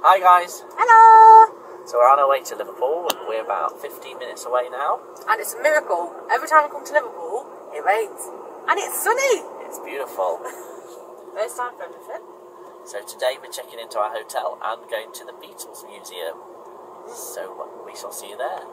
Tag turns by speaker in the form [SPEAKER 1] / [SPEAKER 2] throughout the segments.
[SPEAKER 1] Hi guys.
[SPEAKER 2] Hello!
[SPEAKER 1] So we're on our way to Liverpool. And we're about 15 minutes away now.
[SPEAKER 2] And it's a miracle. Every time I come to Liverpool, it rains. And it's sunny!
[SPEAKER 1] It's beautiful.
[SPEAKER 2] First time for everything.
[SPEAKER 1] So today we're checking into our hotel and going to the Beatles Museum. So we shall see you there.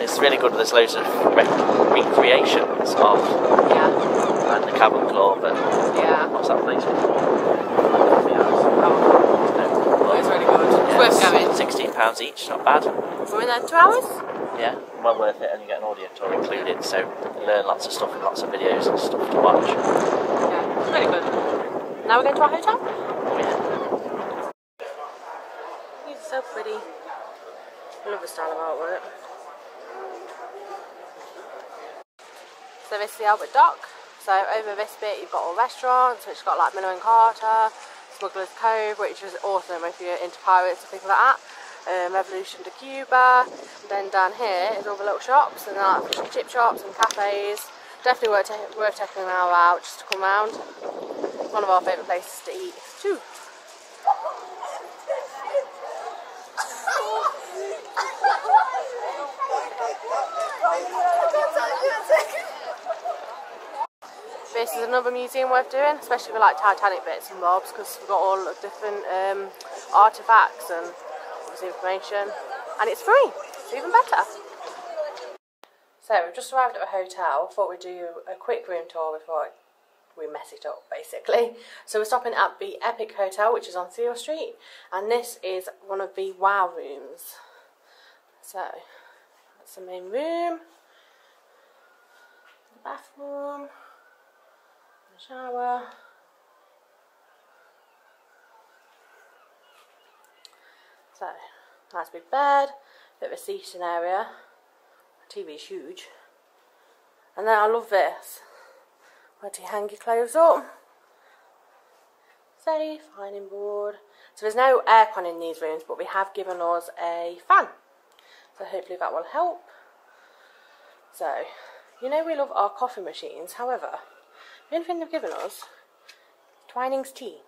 [SPEAKER 1] It's really good. There's loads of re- recreations of
[SPEAKER 2] Yeah,
[SPEAKER 1] and the Cavern Club and
[SPEAKER 2] yeah.
[SPEAKER 1] what's that place called?
[SPEAKER 2] Oh, it was really good. It's worth going.
[SPEAKER 1] Sixteen pounds each, not bad.
[SPEAKER 2] We're in there two hours.
[SPEAKER 1] Yeah, well worth it, and you get an audio tour included, so you learn lots of stuff and lots of videos and stuff to watch.
[SPEAKER 2] Yeah, it's really good. Now we're going to our hotel.
[SPEAKER 1] Oh yeah.
[SPEAKER 2] He's so pretty. I love the style of artwork. So this is the Albert Dock. So over this bit you've got all restaurants, which got like Miller and Carter, Smuggler's Cove, which is awesome if you're into pirates and things like that. Um, Revolución de Cuba. then down here is all the little shops and like fish and chip shops and cafes. Definitely worth, worth taking an hour out just to come round. One of our favourite places to eat too. This is another museum worth doing, especially for like Titanic bits and bobs, because we've got all different um, artifacts and obviously information, and it's free. It's even better. So we've just arrived at a hotel. Thought we'd do a quick room tour before we mess it up, basically. So we're stopping at the Epic Hotel, which is on Seel Street, and this is one of the Wow rooms. So that's the main room, the bathroom shower. So, nice big bed, bit of a seating area. TV is huge. And then I love this. Where do you hang your clothes up? Safe, ironing board. So there's no aircon in these rooms, but we have given us a fan. So hopefully that will help. So, you know we love our coffee machines, however, the only thing they've given us Twinings tea.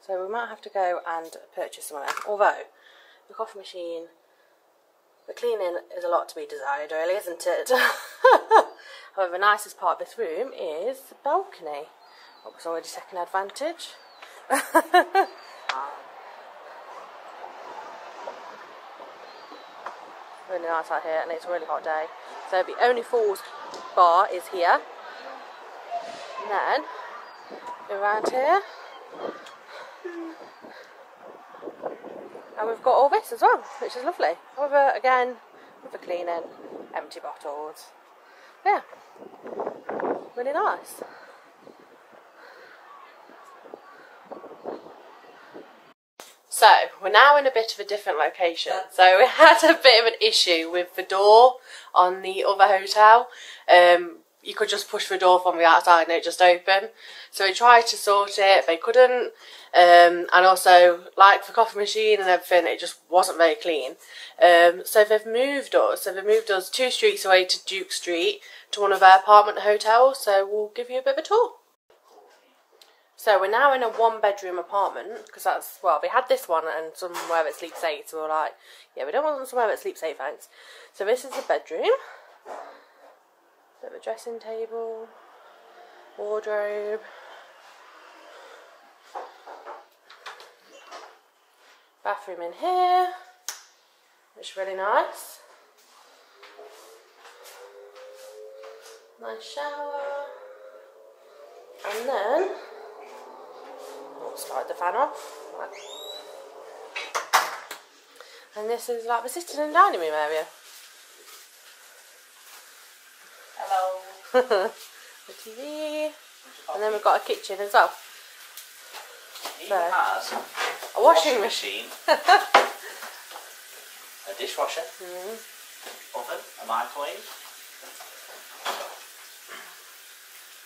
[SPEAKER 2] So we might have to go and purchase some of them. Although the coffee machine, the cleaning is a lot to be desired, really, isn't it? However, the nicest part of this room is the balcony. I was already taking advantage. really nice out here, and it's a really hot day. So the only falls bar is here. And then around here. And we've got all this as well, which is lovely. However, again, with the cleaning, empty bottles. Yeah, really nice. So, we're now in a bit of a different location. So, we had a bit of an issue with the door on the other hotel. Um, you could just push the door from the outside and it just open. So, we tried to sort it, they couldn't. Um, and also, like the coffee machine and everything, it just wasn't very clean. Um, so, they've moved us. So, they've moved us two streets away to Duke Street to one of their apartment hotels. So, we'll give you a bit of a tour. So we're now in a one bedroom apartment because that's well we had this one and somewhere that sleeps eight so we're like yeah we don't want somewhere that sleeps eight thanks. So this is the bedroom. Bit of a dressing table, wardrobe. Bathroom in here, which is really nice. Nice shower. And then I'll the fan off. And this is like the sitting and dining room area. The TV. And then we've got a kitchen as well.
[SPEAKER 1] He
[SPEAKER 2] So,
[SPEAKER 1] has
[SPEAKER 2] A washing machine.
[SPEAKER 1] a dishwasher,
[SPEAKER 2] Mm.
[SPEAKER 1] oven, a microwave.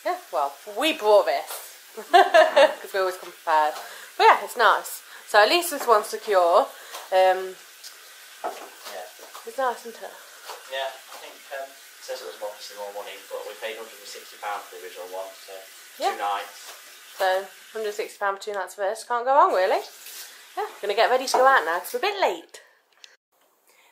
[SPEAKER 2] Yeah, well, we bought this. Because we always come prepared. But yeah, it's nice. So at least this one's secure. Um,
[SPEAKER 1] Yeah.
[SPEAKER 2] it's nice, isn't it?
[SPEAKER 1] Yeah, I think um, it says it was obviously more money, but we paid £160 for the original one, so
[SPEAKER 2] Yeah.
[SPEAKER 1] two nights.
[SPEAKER 2] So, £160 for two nights first. Can't go wrong, really. Yeah, gonna get ready to go out now because we're a bit late.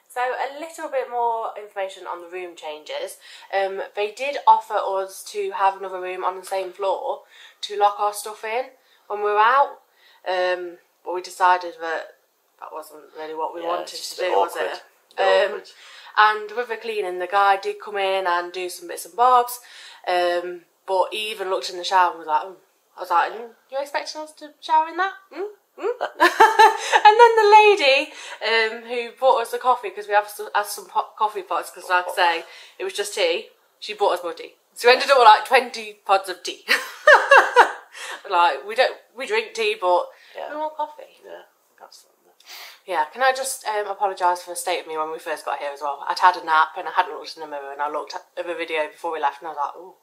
[SPEAKER 2] So a little bit more information on the room changes. Um, they did offer us to have another room on the same floor to lock our stuff in when we were out, um, but we decided that that wasn't really what we
[SPEAKER 1] Yeah,
[SPEAKER 2] wanted to do, was it? Um,
[SPEAKER 1] awkward.
[SPEAKER 2] And with the cleaning, the guy did come in and do some bits and bobs, um, but he even looked in the shower and was like, mm. I was like, mm, you expecting us to shower in that? Mm? Mm? and then the lady um, who bought us the coffee, because we have some, had some pot, coffee pots, because like I say, it was just tea, she bought us more tea. So we ended up with like 20 pods of tea. like, we don't, we drink tea, but
[SPEAKER 1] Yeah.
[SPEAKER 2] we want coffee.
[SPEAKER 1] Yeah, that's
[SPEAKER 2] Yeah, can I just um, apologise for the state of me when we first got here as well? I'd had a nap and I hadn't looked in the mirror and I looked at the video before we left and I was like, ooh.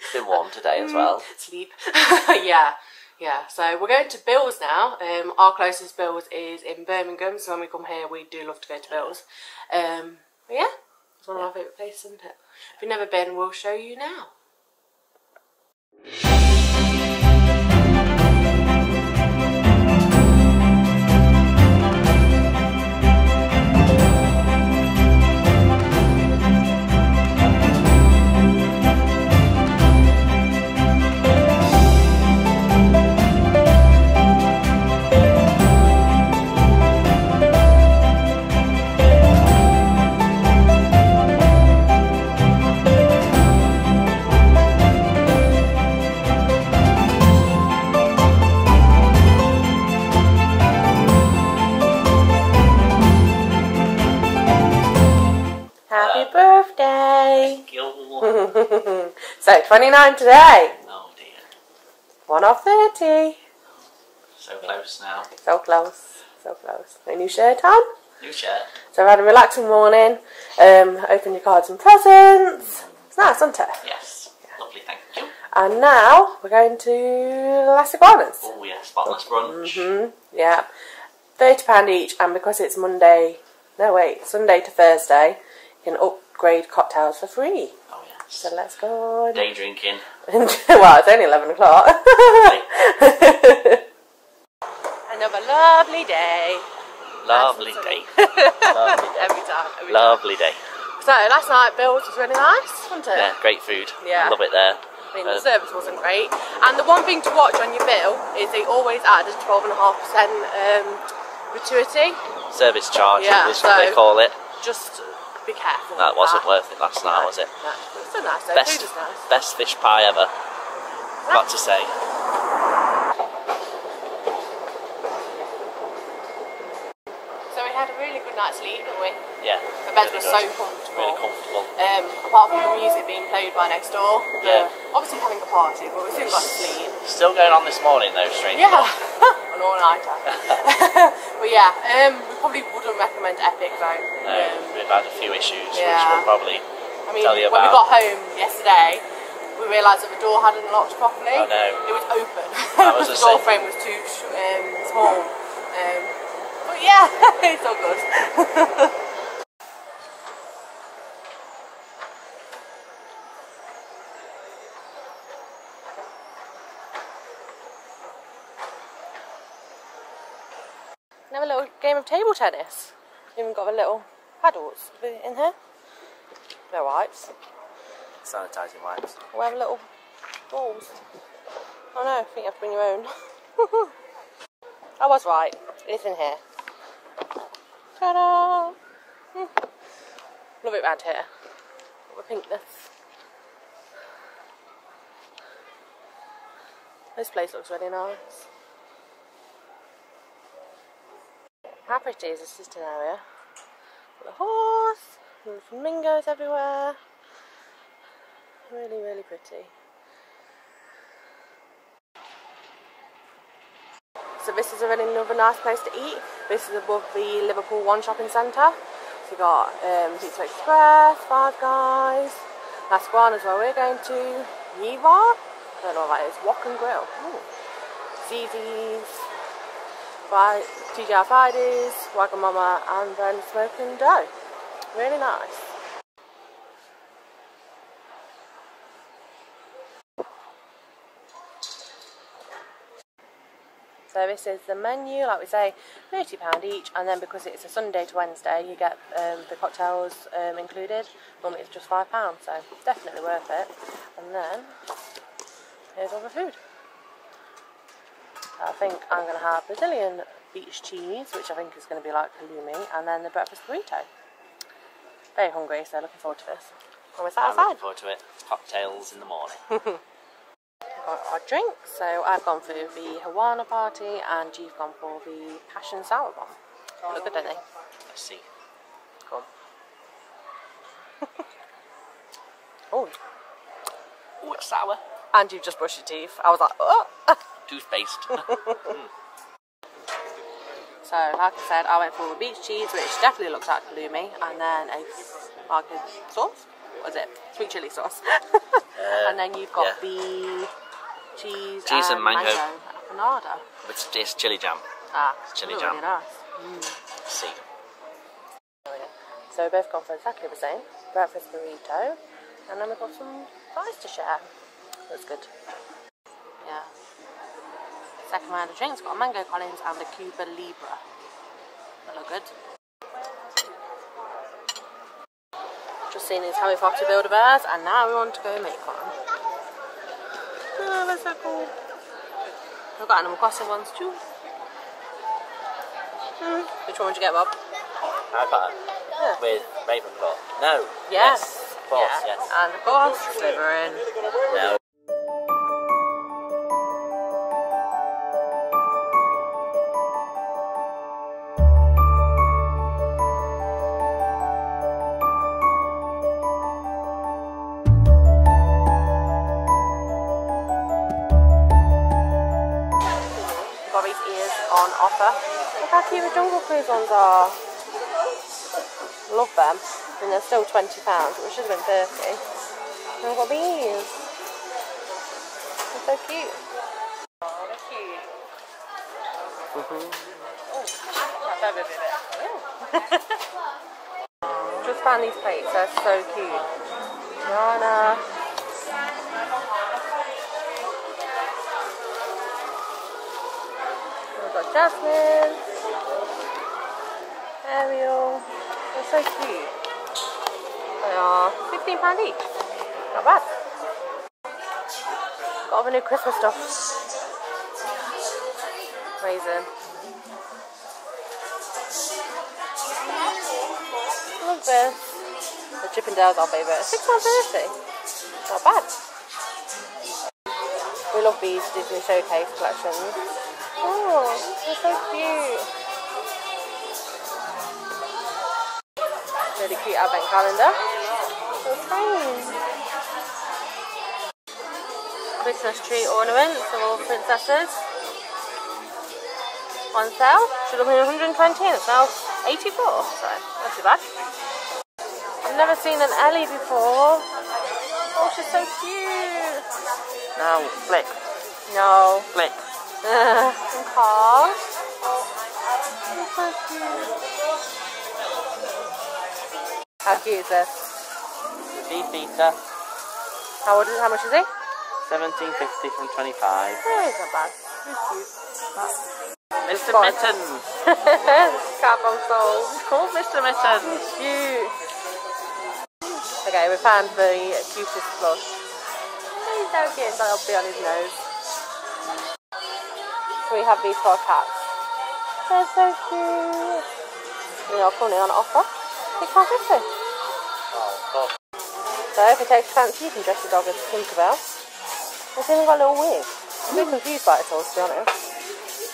[SPEAKER 1] It's been warm today as well.
[SPEAKER 2] Sleep. yeah, yeah. So we're going to Bill's now. Um, our closest Bill's is in Birmingham, so when we come here, we do love to go to Bill's. Um, but yeah, it's one of our favourite places, isn't it? If you've never been, we'll show you now. Birthday!
[SPEAKER 1] oh
[SPEAKER 2] so, 29 today.
[SPEAKER 1] Oh dear.
[SPEAKER 2] One of 30.
[SPEAKER 1] So close now.
[SPEAKER 2] So close, so close. A new shirt on.
[SPEAKER 1] New shirt.
[SPEAKER 2] So I've had a relaxing morning. Um, open your cards and presents. It's nice, isn't it?
[SPEAKER 1] Yes. Lovely, thank you.
[SPEAKER 2] And now we're going to Las Iguanas.
[SPEAKER 1] Oh yeah, spotless brunch.
[SPEAKER 2] hmm Yeah, thirty pound each, and because it's Monday, no wait, Sunday to Thursday, you can upgrade cocktails for free.
[SPEAKER 1] Oh yes.
[SPEAKER 2] So let's go. and-
[SPEAKER 1] Day drinking.
[SPEAKER 2] well, it's only eleven o'clock. Another lovely day.
[SPEAKER 1] Lovely day. Lovely day.
[SPEAKER 2] every time. Every time.
[SPEAKER 1] Lovely day.
[SPEAKER 2] So last night, Bill's was really nice, wasn't it?
[SPEAKER 1] Yeah, great food.
[SPEAKER 2] Yeah.
[SPEAKER 1] Love it there.
[SPEAKER 2] I mean,
[SPEAKER 1] Uh,
[SPEAKER 2] the service wasn't great. And the one thing to watch on your bill is they always add a 12.5% um, gratuity.
[SPEAKER 1] service charge
[SPEAKER 2] Yeah,
[SPEAKER 1] is what they call it.
[SPEAKER 2] Just be careful.
[SPEAKER 1] That wasn't worth it last night, was it?
[SPEAKER 2] No, it was so nice though.
[SPEAKER 1] Best,
[SPEAKER 2] nice.
[SPEAKER 1] best fish pie ever. Got to say.
[SPEAKER 2] So we had a really good night's sleep, didn't we?
[SPEAKER 1] Yeah.
[SPEAKER 2] The beds
[SPEAKER 1] really
[SPEAKER 2] were so
[SPEAKER 1] good.
[SPEAKER 2] comfortable.
[SPEAKER 1] Really comfortable.
[SPEAKER 2] Um, apart from the music being played by next door.
[SPEAKER 1] Yeah.
[SPEAKER 2] Obviously having a party, but we soon got to sleep.
[SPEAKER 1] Still going on this morning though, strange.
[SPEAKER 2] Yeah. an all nighter. but yeah, um, we probably wouldn't recommend Epic though.
[SPEAKER 1] No,
[SPEAKER 2] Um,
[SPEAKER 1] we've had a few issues which
[SPEAKER 2] Yeah.
[SPEAKER 1] we'll probably
[SPEAKER 2] I mean,
[SPEAKER 1] tell you about.
[SPEAKER 2] when we got home yesterday, we realised that the door hadn't locked properly.
[SPEAKER 1] Oh, no.
[SPEAKER 2] It was open.
[SPEAKER 1] That was
[SPEAKER 2] the
[SPEAKER 1] the
[SPEAKER 2] door frame was too um, small. Um, but yeah, it's all good. Have a little game of table tennis. Even got a little paddles in here. No wipes.
[SPEAKER 1] Sanitising wipes.
[SPEAKER 2] We have little balls. Oh no, I think you have to bring your own. I was right. It's in here. Ta-da! Hmm. Love it round here. All the pinkness. This place looks really nice. How pretty is this sitting area? The horse, and flamingos everywhere. Really, really pretty. So this is a really another nice place to eat. This is above the Liverpool One Shopping Centre. So you got um, Pizza Express, Five Guys, Las is where we're going to, Yivar, I don't know what that is, Wok and Grill, Ooh. Fri- TGI Fridays, Wagamama and then Smoke and Dough. Really nice. So So this is the menu, like we say, £30 each, and then because it's a Sunday to Wednesday, you get um, the cocktails um, included. Normally it's just £5, so definitely worth it. And then, here's all the food. I think I'm going to have Brazilian beach cheese, which I think is going to be like halloumi, and then the breakfast burrito. Very hungry, so looking forward to this. And we're outside.
[SPEAKER 1] looking forward to it. Cocktails in the morning.
[SPEAKER 2] got our drinks. So I've gone for the Hawana party and you've gone for the passion sour one. Look good, don't they?
[SPEAKER 1] Let's see.
[SPEAKER 2] Cool. oh,
[SPEAKER 1] Oh, it's sour.
[SPEAKER 2] and you've just brushed your teeth. I was like, oh.
[SPEAKER 1] Toothpaste.
[SPEAKER 2] so, like I said, I went for the beach cheese, which definitely looks like halloumi, and then a market sauce. What is it? Sweet chili sauce. and then you've got
[SPEAKER 1] yeah.
[SPEAKER 2] the cheese,
[SPEAKER 1] Cheese and mango.
[SPEAKER 2] Panada.
[SPEAKER 1] it's, it's chili jam.
[SPEAKER 2] Ah,
[SPEAKER 1] It's chili jam.
[SPEAKER 2] really nice.
[SPEAKER 1] Let's see.
[SPEAKER 2] So we've both gone for exactly the same breakfast burrito, and then we've got some fries to share. That's good. Yeah. Second round of drinks, got a mango Collins and a Cuba Libre. That look good. Just seen these Harry Potter build Build-A-Bears, and now we want to go make one. Oh, that's so cool. We've got Animal Crossing ones too. Hmm. Which one would you get, Bob?
[SPEAKER 1] Harry Potter
[SPEAKER 2] Yeah.
[SPEAKER 1] with Ravenclaw. No.
[SPEAKER 2] Yes.
[SPEAKER 1] Of course,
[SPEAKER 2] yeah.
[SPEAKER 1] yes.
[SPEAKER 2] And of course, Slytherin.
[SPEAKER 1] No.
[SPEAKER 2] Cute the Jungle Cruise ones are. Love them. And they're still £20, which should have been 30 And I've got these. They're so cute. Oh, they're cute. Oh, that's a bit. Oh. Just found these plates, they're so cute. Tiana. We've got Jasmine, Ariel. They're so cute. They are £15 each. Not bad. Got all the new Christmas stuff. Amazing. Look this. The Chippendales our favourite. £6.30. Not bad. We love these Disney Showcase collections. Oh, they're so cute. Cute advent calendar. So. Christmas tree ornaments of all princesses. On sale. Should have been 120 and it's now 84. So, not too bad. I've never seen an Ellie before. Oh, she's so cute.
[SPEAKER 1] No. Flick.
[SPEAKER 2] No.
[SPEAKER 1] Flick.
[SPEAKER 2] Some cars. They're so cute. How cute is this?
[SPEAKER 1] Beef eater.
[SPEAKER 2] How, old is, it? how much is he?
[SPEAKER 1] 1750 from 25.
[SPEAKER 2] Oh, he's not bad. He's cute.
[SPEAKER 1] Mr. Mittens.
[SPEAKER 2] Carbon soul.
[SPEAKER 1] Called Mr. Mittens.
[SPEAKER 2] Cute. Okay, we found the cutest plush. He's so cute, so I'll be on his nose. So We have these four cats. They're so cute. They are all currently on offer. Pound fifty.
[SPEAKER 1] Oh.
[SPEAKER 2] So if it takes fancy, you can dress your dog as Tinkerbell. It's even got a little wig. I'm a bit confused by it all, to be honest.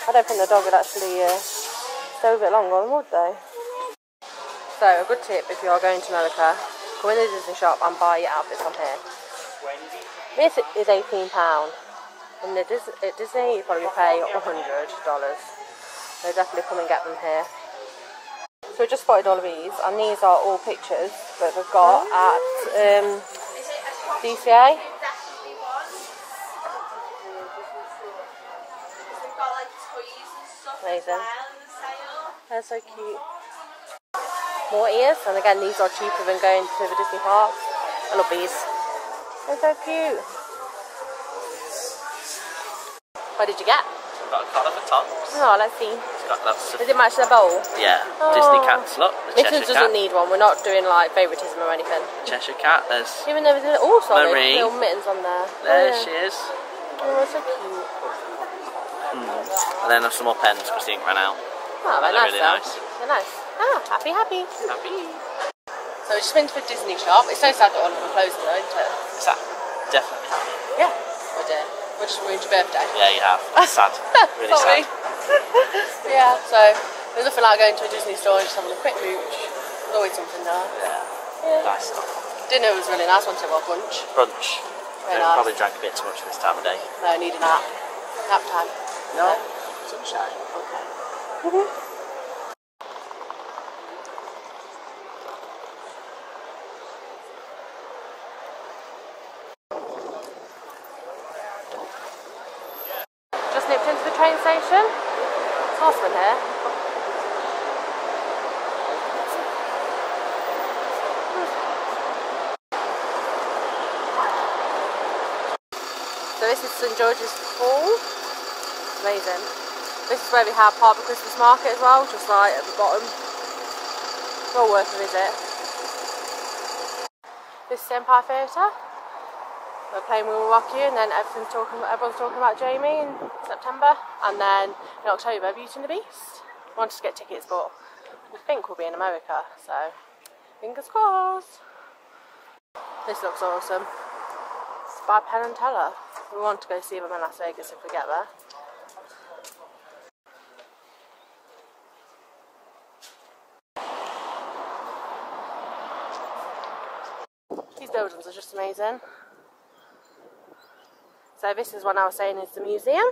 [SPEAKER 2] I don't think the dog would actually uh, stay with it long on, would they? So a good tip if you are going to America, go in the Disney shop and buy your outfits from here. This is eighteen pound. In the Dis- at Disney, you probably pay hundred dollars. So definitely come and get them here. So we just spotted all of these, and these are all pictures that we've got at um, DCA. Amazing. They're so cute. More ears, and again, these are cheaper than going to the Disney parks. I love these. They're so cute. What did you get?
[SPEAKER 1] Got a collar for Tom's.
[SPEAKER 2] Oh, let's see.
[SPEAKER 1] It's got lots of
[SPEAKER 2] Does it match the bowl?
[SPEAKER 1] yeah.
[SPEAKER 2] Oh.
[SPEAKER 1] Disney cats. Look, the
[SPEAKER 2] doesn't
[SPEAKER 1] cat.
[SPEAKER 2] need one. We're not doing like favouritism or anything.
[SPEAKER 1] Cheshire cat. There's
[SPEAKER 2] Even though there's little, oh, sorry,
[SPEAKER 1] Marie.
[SPEAKER 2] little mittens on there.
[SPEAKER 1] there
[SPEAKER 2] oh, yeah.
[SPEAKER 1] she is.
[SPEAKER 2] Oh, so cute.
[SPEAKER 1] And then there's some more pens because the ink ran out.
[SPEAKER 2] Oh, they're nice
[SPEAKER 1] really
[SPEAKER 2] though.
[SPEAKER 1] nice.
[SPEAKER 2] They're nice. Ah, happy, happy.
[SPEAKER 1] Happy.
[SPEAKER 2] So we just went to a Disney shop. It's so sad that all of them closed though, isn't it?
[SPEAKER 1] Is that definitely happy?
[SPEAKER 2] Yeah. Oh dear. We just birthday.
[SPEAKER 1] Yeah, you have. It's sad. Really
[SPEAKER 2] Sorry.
[SPEAKER 1] sad.
[SPEAKER 2] yeah, so there's nothing like going to a Disney store and just having a quick mooch. There's always something there.
[SPEAKER 1] Yeah.
[SPEAKER 2] Yeah.
[SPEAKER 1] Nice stuff.
[SPEAKER 2] Dinner was really nice, wasn't it? Well, brunch.
[SPEAKER 1] Brunch.
[SPEAKER 2] Very nice.
[SPEAKER 1] Probably drank a bit too much this time of day.
[SPEAKER 2] No, I need a nap. Nap time.
[SPEAKER 1] No. Sunshine.
[SPEAKER 2] Okay. Just into the train station. It's awesome here. So this is St George's Hall. Amazing. This is where we have part of Christmas market as well, just like at the bottom. Well worth a visit. This is Empire Theatre. We're playing We Will Rock You, and then everything's talking, everyone's talking about Jamie in September, and then in October, Beauty and the Beast. We wanted to get tickets, but we think we'll be in America, so fingers crossed. This looks awesome. It's by Penn and Teller. We want to go see them in Las Vegas if we get there. These buildings are just amazing. So this is what I was saying is the museum,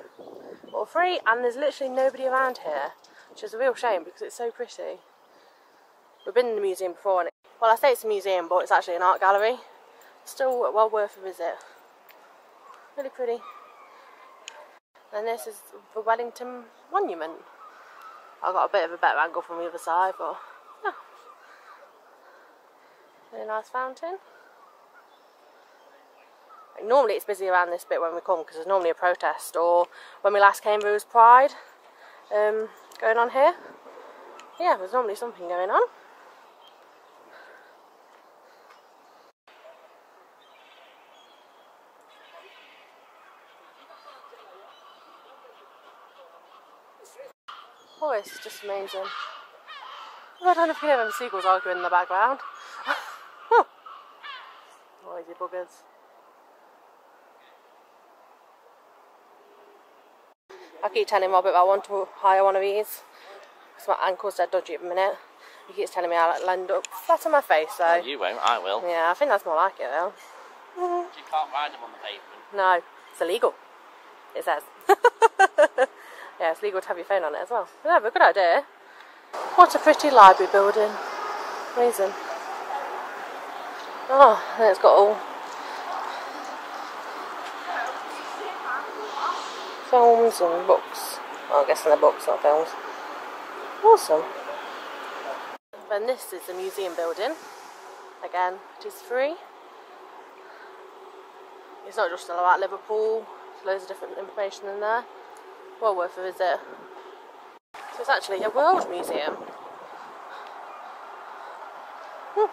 [SPEAKER 2] all free, and there's literally nobody around here, which is a real shame because it's so pretty. We've been in the museum before, and it, well, I say it's a museum, but it's actually an art gallery. Still well worth a visit. Really pretty. And this is the Wellington Monument. I got a bit of a better angle from the other side, but yeah. Really nice fountain. Like, normally it's busy around this bit when we come because there's normally a protest, or when we last came there was Pride um, going on here. Yeah, there's normally something going on. Oh, it's just amazing. I don't know if you can hear them seagulls arguing in the background. Noisy buggers. I keep telling Robert I want to hire one of these because my ankle's dead dodgy at the minute. He keeps telling me I'll land up flat on my face, so
[SPEAKER 1] You won't, I will.
[SPEAKER 2] yeah, I think that's more like it though.
[SPEAKER 1] You can't ride them on the pavement.
[SPEAKER 2] No, it's illegal. It says. yeah, it's legal to have your phone on it as well. Yeah, but a good idea. What a pretty library building. Amazing. Oh, and it's got all films and books. Well, I guess in the books, not films. Awesome. And this is the museum building. Again, it is free. It's not just all about Liverpool, there's loads of different information in there. Well worth a visit. So it's actually a world museum. Hmm.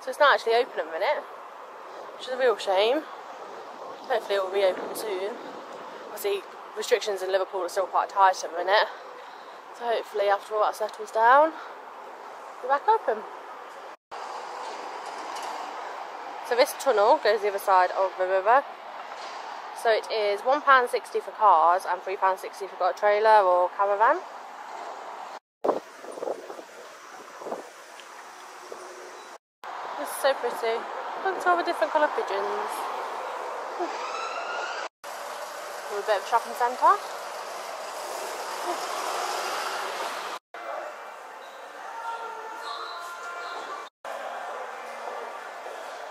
[SPEAKER 2] So it's not actually open at the minute, which is a real shame. Hopefully it will reopen soon. Obviously restrictions in Liverpool are still quite tight at the minute. So hopefully after all that settles down, we'll be back open. So this tunnel goes the other side of the river. So it is £1.60 for cars and £3.60 if you've got a trailer or caravan. This is so pretty. Look at all the different colour pigeons. A bit of shopping centre.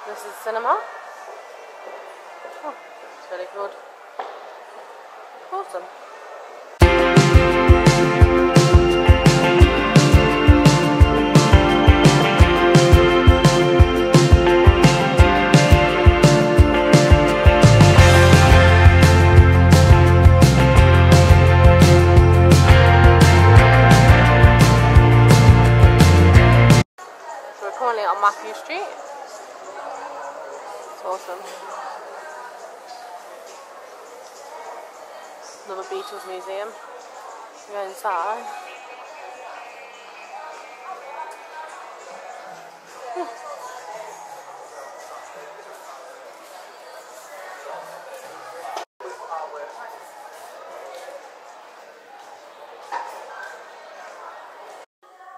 [SPEAKER 2] This is cinema. Oh, it's really good. Awesome. Awesome. Another Beatles museum. We go inside.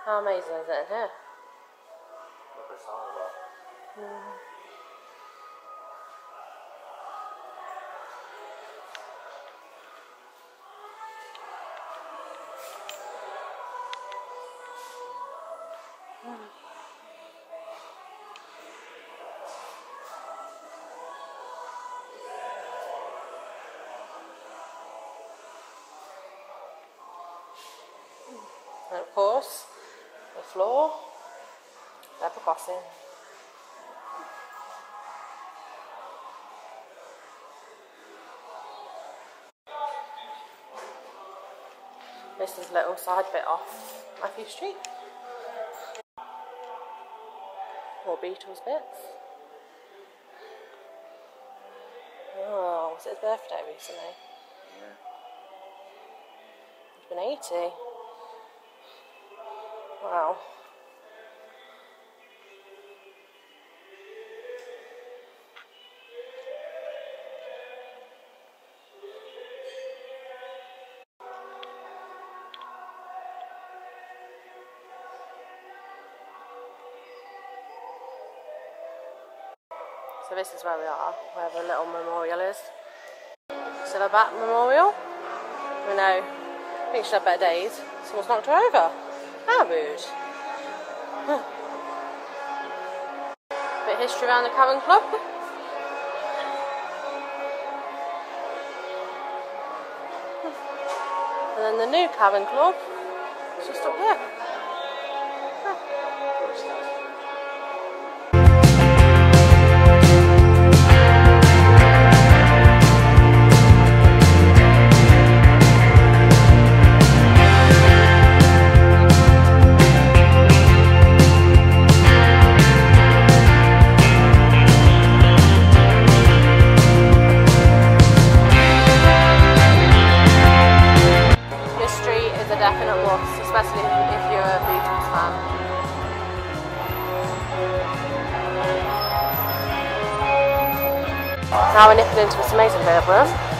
[SPEAKER 2] How amazing is it here? This is a little side bit off Mathew Street. More Beatles bits. Oh, was it his birthday recently? Yeah. He's been 80. Wow. So this is where we are, where the little memorial is. Cilla Black Memorial. We know, I think she'll have better days. Someone's knocked her over. How rude. Huh. Bit of history around the Cavern Club. And then the new Cavern Club It's just up here.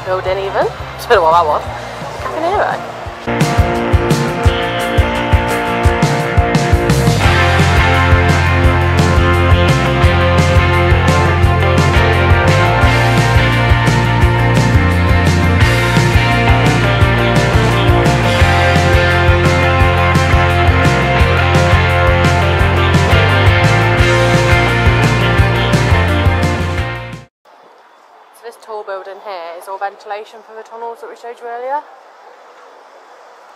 [SPEAKER 2] Building even. Don't a while that was. Caffè Nero. Building here is all ventilation for the tunnels that we showed you earlier.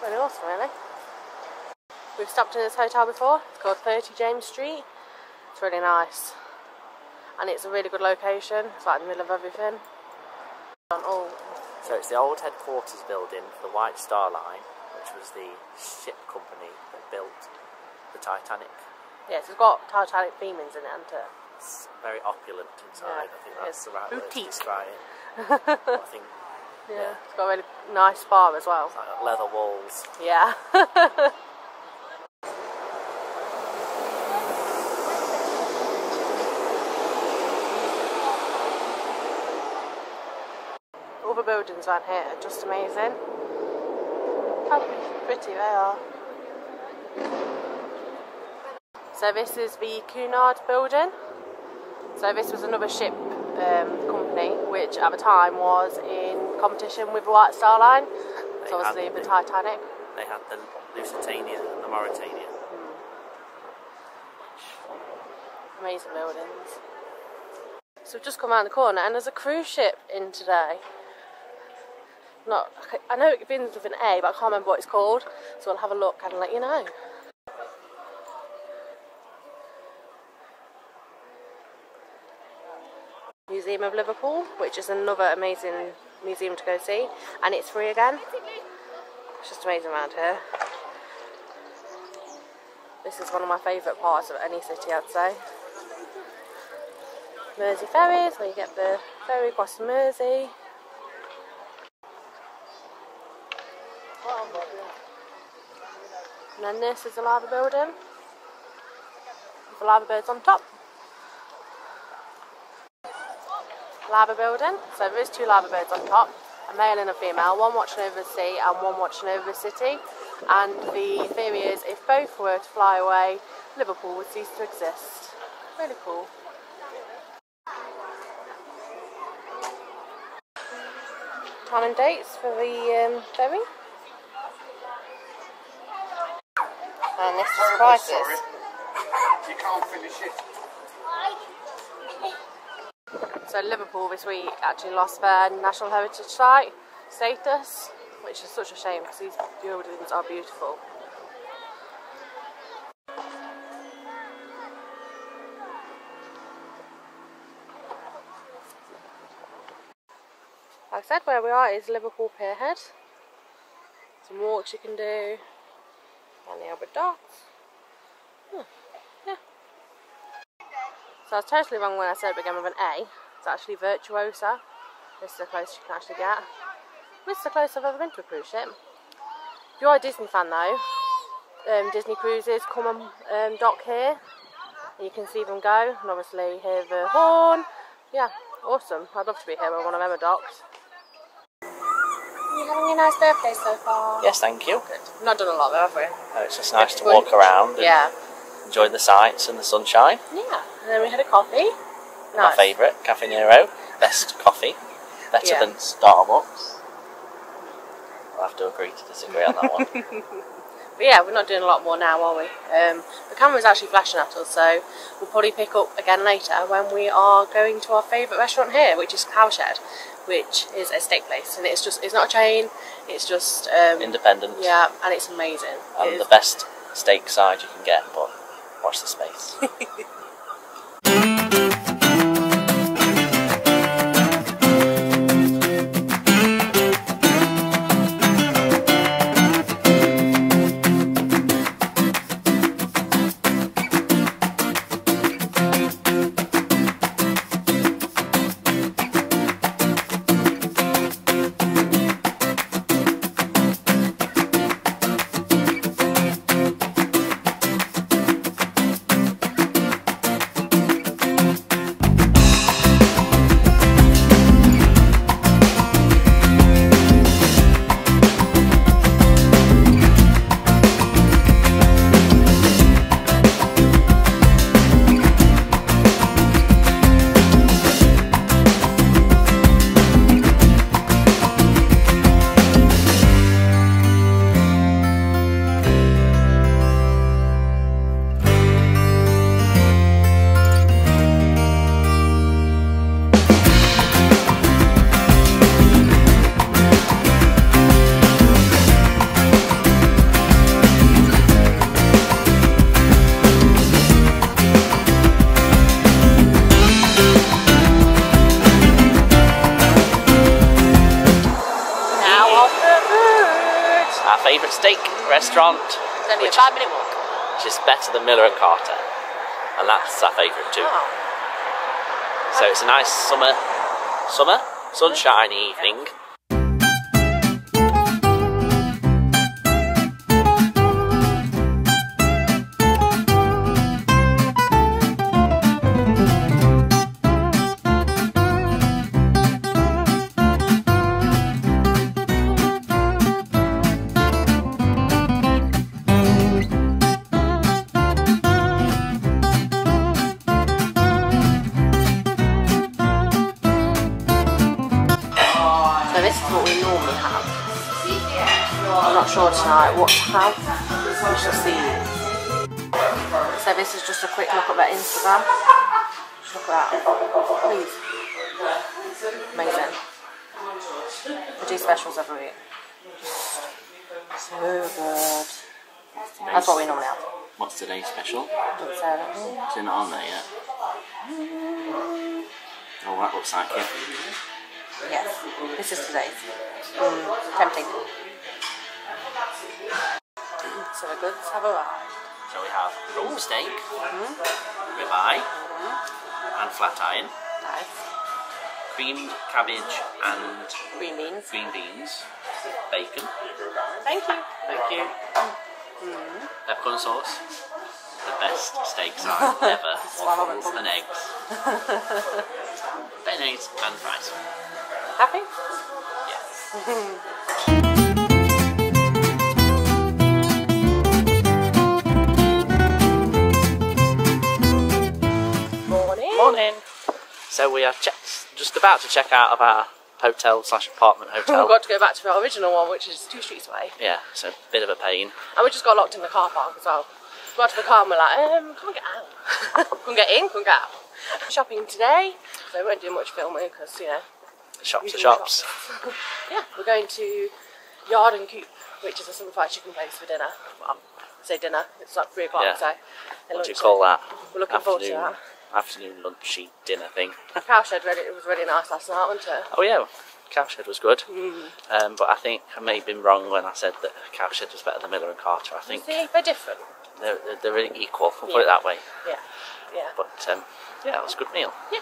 [SPEAKER 2] Really awesome, really. We've stopped in this hotel before. It's called 30 James Street. It's really nice, and it's a really good location. It's like in the middle of everything. On all,
[SPEAKER 1] So it's the old headquarters building for the White Star Line, which was the ship company that built the Titanic.
[SPEAKER 2] yes, it's got Titanic themings in it, hasn't it?
[SPEAKER 1] It's very opulent inside.
[SPEAKER 2] Yeah,
[SPEAKER 1] I think that's the right word to describe it. I think
[SPEAKER 2] Yeah. It's got a really nice bar as well.
[SPEAKER 1] like leather walls.
[SPEAKER 2] Yeah. All the buildings around here are just amazing. How pretty they are. So this is the Cunard building. So this was another ship um, company, which at the time was in competition with the White Star Line.
[SPEAKER 1] They
[SPEAKER 2] So obviously the
[SPEAKER 1] the-
[SPEAKER 2] Titanic.
[SPEAKER 1] They had the Lusitania and the Mauretania.
[SPEAKER 2] Amazing buildings. So we've just come around the corner and there's a cruise ship in today. Not, I know it begins with an A, but I can't remember what it's called. So I'll have a look and let you know. Museum of Liverpool, which is another amazing museum to go see, and it's free again. It's just amazing around here. This is one of my favourite parts of any city, I'd say. Mersey ferries, where you get the ferry across Mersey. And then this is the Liver Building. With the Liver Birds on top. Liver Building. So there is two Liver Birds on top, a male and a female, one watching over the sea and one watching over the city. And the theory is if both were to fly away, Liverpool would cease to exist. Really cool. Time and dates for the um, ferry. And this is prices.
[SPEAKER 3] You can't finish it.
[SPEAKER 2] So Liverpool this week actually lost their National Heritage Site status, which is such a shame because these buildings are beautiful. Like I said, where we are is Liverpool Pierhead. Some walks you can do, and the Albert Docks. Hmm, yeah. So I was totally wrong when I said it began with an A. It's actually Virtuosa. This is the closest you can actually get. This is the closest I've ever been to a cruise ship. If you're a Disney fan though, um, Disney Cruises come and um, dock here. And you can see them go, and obviously hear the horn. Yeah, awesome. I'd love to be here when one of them are docked. You having a nice birthday so far?
[SPEAKER 1] Yes, thank you.
[SPEAKER 2] Good. Not done a lot though, have we?
[SPEAKER 1] Uh, it's just nice to walk around and
[SPEAKER 2] Yeah.
[SPEAKER 1] Enjoy the sights and the sunshine.
[SPEAKER 2] Yeah. And then we had a coffee.
[SPEAKER 1] My favourite, Caffè Nero. Best coffee. Better
[SPEAKER 2] Yeah.
[SPEAKER 1] than Starbucks. I'll have to agree to disagree on that one.
[SPEAKER 2] But yeah, we're not doing a lot more now, are we? Um, the camera's actually flashing at us, so we'll probably pick up again later when we are going to our favourite restaurant here, which is Cowshed, which is a steak place, and it's just it's not a chain, it's just um,
[SPEAKER 1] Independent.
[SPEAKER 2] yeah, and it's amazing. It
[SPEAKER 1] And
[SPEAKER 2] is-
[SPEAKER 1] the best steak side you can get, but watch the space. steak restaurant,
[SPEAKER 2] It's only
[SPEAKER 1] Which-
[SPEAKER 2] a five minute walk.
[SPEAKER 1] which is better than Miller and Carter. And that's our favourite too.
[SPEAKER 2] Oh.
[SPEAKER 1] So it's a nice summer, summer, sunshiny evening.
[SPEAKER 2] Sure tonight what to have. We shall see. So this is just a quick look at their Instagram. Just look at that. Please. Amazing. We do specials every week. So good. That's what we normally have.
[SPEAKER 1] What's today's special?
[SPEAKER 2] Doesn't say that.
[SPEAKER 1] Is not on there yet? Oh, that looks like it.
[SPEAKER 2] Yes, this is today's. Mm, tempting. So the goods have arrived.
[SPEAKER 1] So we have roll steak, mm-hmm. ribeye, mm-hmm. and flat iron.
[SPEAKER 2] Nice.
[SPEAKER 1] creamed cabbage and
[SPEAKER 2] Green beans.
[SPEAKER 1] green beans, bacon,
[SPEAKER 2] Thank you.
[SPEAKER 1] thank you, mm-hmm. peppercorn sauce, the best steaks I've ever waffles and eggs, mayonnaise and fries.
[SPEAKER 2] Happy?
[SPEAKER 1] Yes.
[SPEAKER 2] Morning.
[SPEAKER 1] Morning. So we are just about to check out of our hotel slash apartment hotel.
[SPEAKER 2] We've got to go back to our original one, which is two streets away.
[SPEAKER 1] Yeah, so a bit of a pain.
[SPEAKER 2] And we just got locked in the car park as well. We got to the car and we're like, um, can't get out. couldn't get in, couldn't get out. Shopping today, so we won't do much filming because, you know,
[SPEAKER 1] Shops are
[SPEAKER 2] usually
[SPEAKER 1] shops.
[SPEAKER 2] yeah, we're going to Yard and Coop, which is a simplified chicken place for dinner. Well, I say dinner, it's like 3 o'clock,
[SPEAKER 1] Yeah.
[SPEAKER 2] so.
[SPEAKER 1] What do you call that?
[SPEAKER 2] We're looking forward to that.
[SPEAKER 1] Afternoon lunchy dinner thing.
[SPEAKER 2] Cowshed it was really nice last night, wasn't it?
[SPEAKER 1] Oh yeah, Cowshed was good.
[SPEAKER 2] Mm.
[SPEAKER 1] Um, but I think I may have been wrong when I said that Cowshed was better than Miller and Carter. I think
[SPEAKER 2] See, they're different.
[SPEAKER 1] they're, they're, really equal. We'll put it that way.
[SPEAKER 2] Yeah, yeah.
[SPEAKER 1] But um, yeah, it was a good meal.
[SPEAKER 2] Yeah.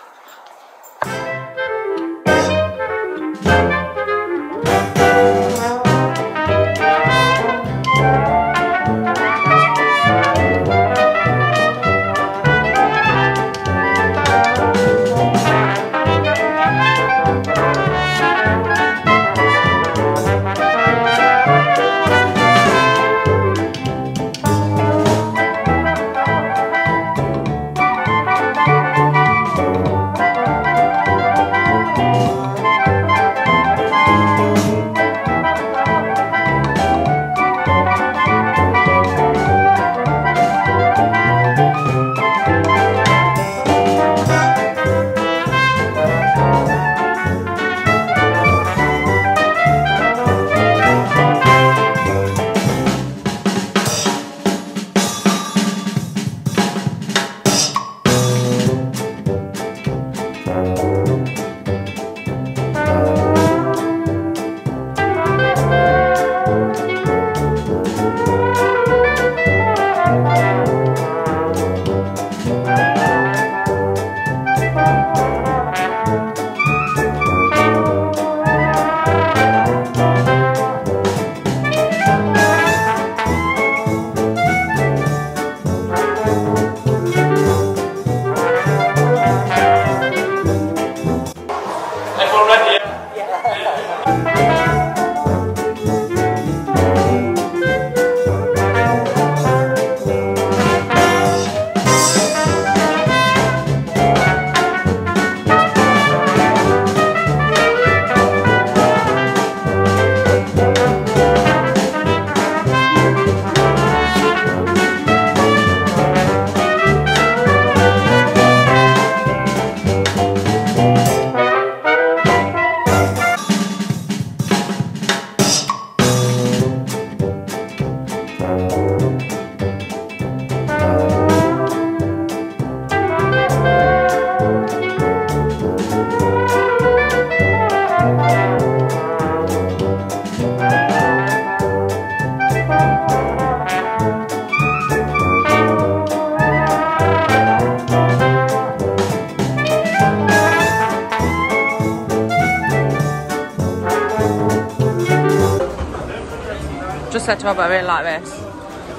[SPEAKER 2] Said to I really like this,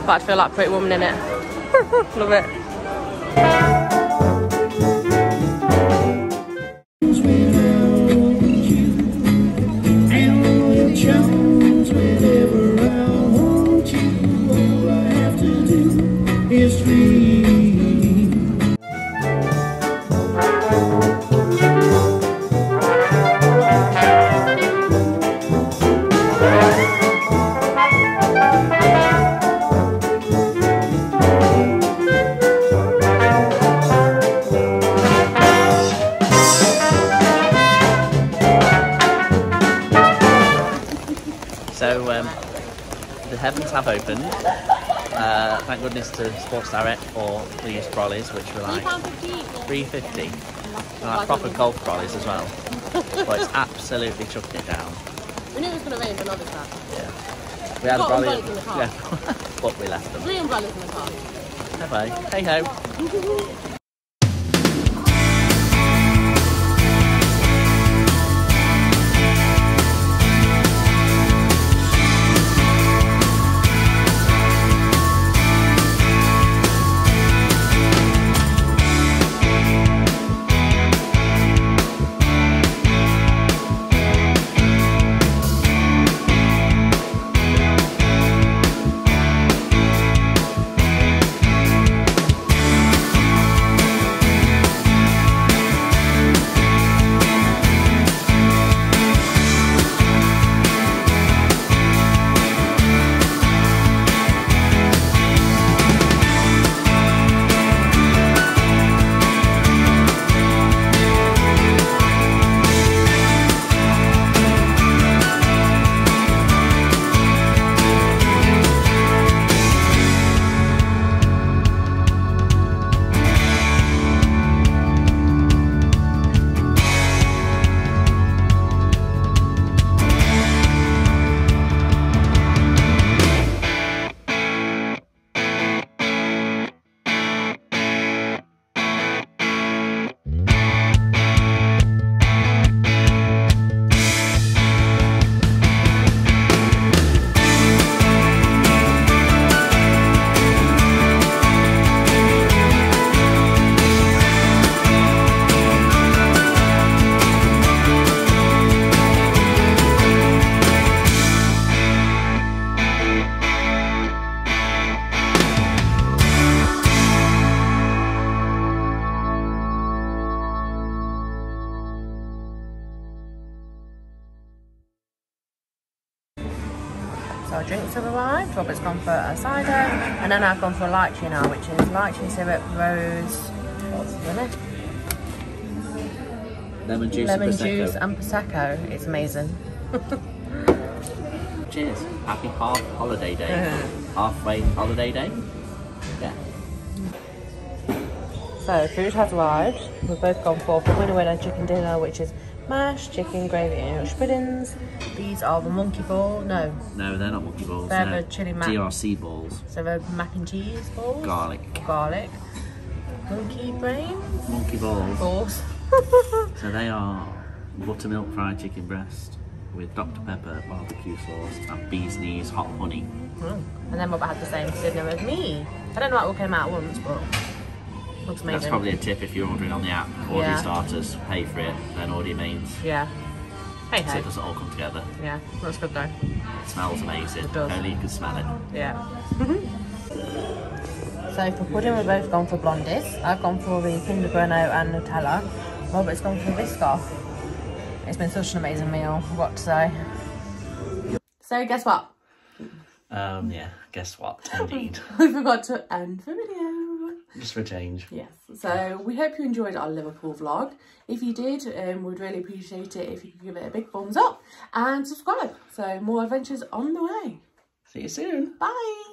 [SPEAKER 2] but I'd feel like Pretty Woman in it. Love it.
[SPEAKER 1] Have opened. Uh, thank goodness to Sports Direct for these trolleys, which were like three fifty. Like proper golf trolleys as well. but it's absolutely chucking it down.
[SPEAKER 2] We knew it was going to rain, but not this time.
[SPEAKER 1] We had a
[SPEAKER 2] got
[SPEAKER 1] brolly,
[SPEAKER 2] umbrellas in the car.
[SPEAKER 1] yeah, but we left them.
[SPEAKER 2] Three umbrellas in the car.
[SPEAKER 1] Bye. Hey ho.
[SPEAKER 2] Then I've gone for a lychee now, which is lychee syrup, rose, what's in it?
[SPEAKER 1] Lemon juice
[SPEAKER 2] Lemon
[SPEAKER 1] and prosecco.
[SPEAKER 2] juice and prosecco. It's amazing.
[SPEAKER 1] Cheers. Happy half holiday day.
[SPEAKER 2] Uh-huh.
[SPEAKER 1] Halfway holiday day. Yeah.
[SPEAKER 2] So food has arrived. We've both gone for the winner winner chicken dinner, which is mash, chicken, gravy, and English puddings. These are the monkey ball. No,
[SPEAKER 1] No, they're not monkey balls.
[SPEAKER 2] They're the chili mac-
[SPEAKER 1] DRC balls.
[SPEAKER 2] so the mac and cheese balls.
[SPEAKER 1] Garlic.
[SPEAKER 2] Garlic. Monkey brain
[SPEAKER 1] Monkey balls.
[SPEAKER 2] balls.
[SPEAKER 1] So they are buttermilk fried chicken breast with Dr Pepper barbecue sauce and bee's knees hot honey.
[SPEAKER 2] Mm. And then Robert had the same dinner as me. I don't know what all came out at once, but looks amazing.
[SPEAKER 1] That's probably a tip if you're ordering on the app. Order
[SPEAKER 2] Yeah.
[SPEAKER 1] your starters, pay for it, then order your mains.
[SPEAKER 2] Yeah. Hey
[SPEAKER 1] So
[SPEAKER 2] hey.
[SPEAKER 1] it doesn't all come together.
[SPEAKER 2] Yeah, looks good though.
[SPEAKER 1] It smells amazing.
[SPEAKER 2] It does.
[SPEAKER 1] Only you can smell it.
[SPEAKER 2] Yeah. so for pudding, we've both gone for blondies. I've gone for the Kinder Bueno and Nutella. Robert's gone for Biscoff. It's been such an amazing meal. What to say? So guess what?
[SPEAKER 1] Um, yeah, guess what? Indeed.
[SPEAKER 2] We forgot to end the video.
[SPEAKER 1] Just for a change.
[SPEAKER 2] Yes. So we hope you enjoyed our Liverpool vlog. If you did, um, we'd really appreciate it if you could give it a big thumbs up and subscribe. So more adventures on the way.
[SPEAKER 1] See you soon.
[SPEAKER 2] Bye.